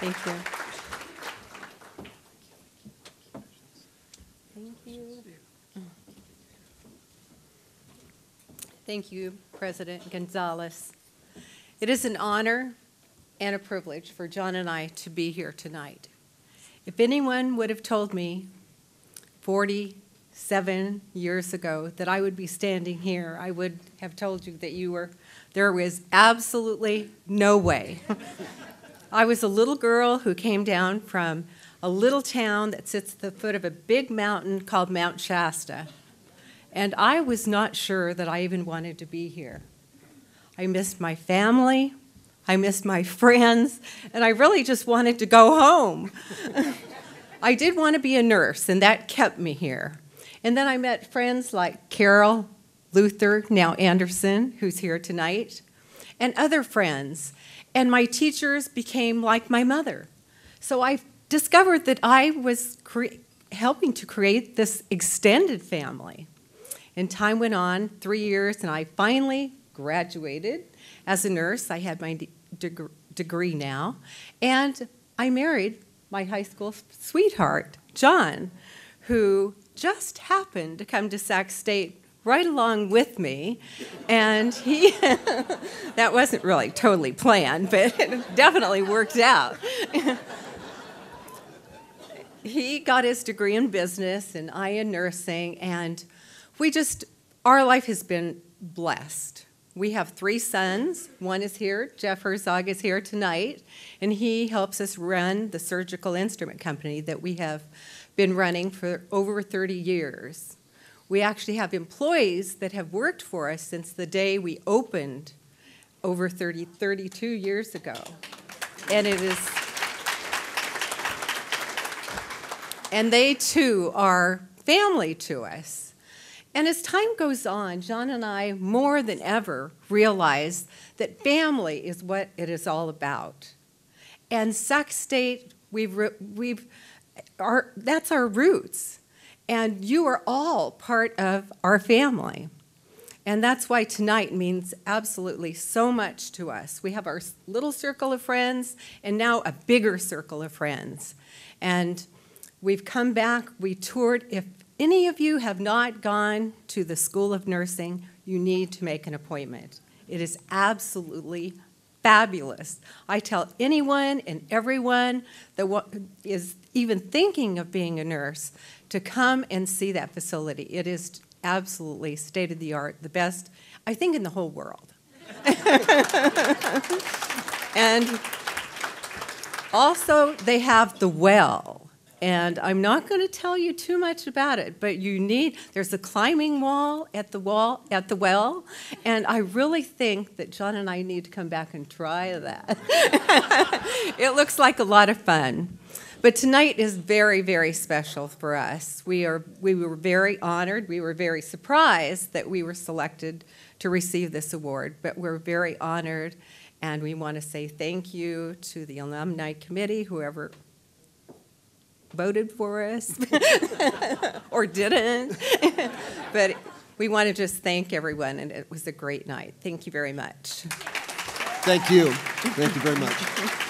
Thank you. Thank you. Thank you, President Gonzalez. It is an honor and a privilege for John and I to be here tonight. If anyone would have told me 47 years ago that I would be standing here, I would have told you that you were, there was absolutely no way. I was a little girl who came down from a little town that sits at the foot of a big mountain called Mount Shasta. And I was not sure that I even wanted to be here. I missed my family, I missed my friends, and I really just wanted to go home. I did want to be a nurse, and that kept me here. And then I met friends like Carol Luther, now Anderson, who's here tonight, and other friends. And my teachers became like my mother. So I discovered that I was helping to create this extended family. And time went on, three years, and I finally graduated as a nurse. I had my de- degree now. And I married my high school sweetheart, John, who just happened to come to Sac State right along with me. And he, that wasn't really totally planned, but it definitely worked out. he got his degree in business and I in nursing, and we just, our life has been blessed. We have three sons. One is here, Jeff Herzog is here tonight, and he helps us run the surgical instrument company that we have been running for over 30 years. We actually have employees that have worked for us since the day we opened over 30, 32 years ago. And it is, and they too are family to us. And as time goes on, John and I, more than ever, realize that family is what it is all about. And Sac State, we've, we've, our, that's our roots. And you are all part of our family. And that's why tonight means absolutely so much to us. We have our little circle of friends and now a bigger circle of friends. And we've come back, we toured. If any of you have not gone to the School of Nursing, you need to make an appointment. It is absolutely fabulous. I tell anyone and everyone that is even thinking of being a nurse to come and see that facility. It is absolutely state of the art, the best, I think, in the whole world. and also, they have the well. And I'm not going to tell you too much about it, but you need there's a climbing wall at the wall at the well, and I really think that John and I need to come back and try that. it looks like a lot of fun. But tonight is very, very special for us. We, are, we were very honored. We were very surprised that we were selected to receive this award, but we're very honored. And we want to say thank you to the Alumni Committee, whoever voted for us or didn't. but we want to just thank everyone, and it was a great night. Thank you very much. Thank you. Thank you very much.